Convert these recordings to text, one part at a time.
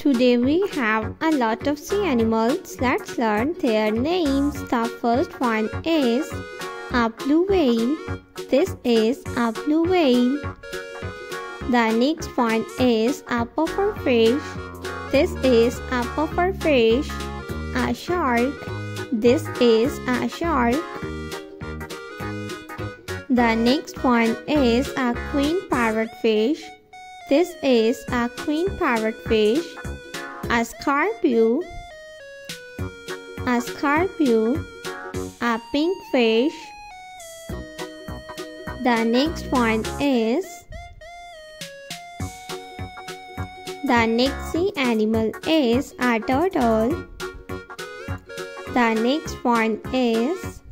Today we have a lot of sea animals. Let's learn their names. The first one is a blue whale. This is a blue whale. The next one is a puffer fish. This is a puffer fish. A shark. This is a shark. The next one is a queen parrotfish. This is a queen parrotfish, a scarabeo, a scarabeo, a pink fish. The next one is the next sea animal is a turtle. The next one is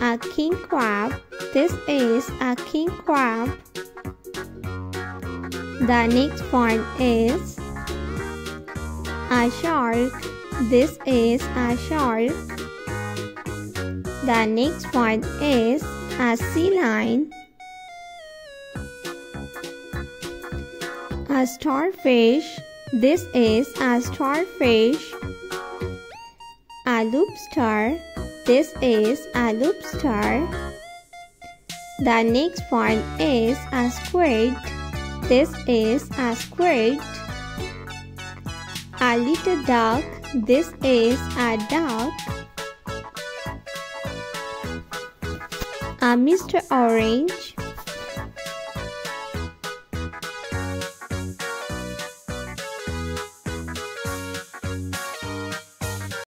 a king crab. This is a king crab. The next one is a shark. This is a shark. The next one is a sea lion. A starfish. This is a starfish. A lobster. This is a lobster. The next one is a squid. This is a squid. A little duck. This is a duck. A Mr. Orange.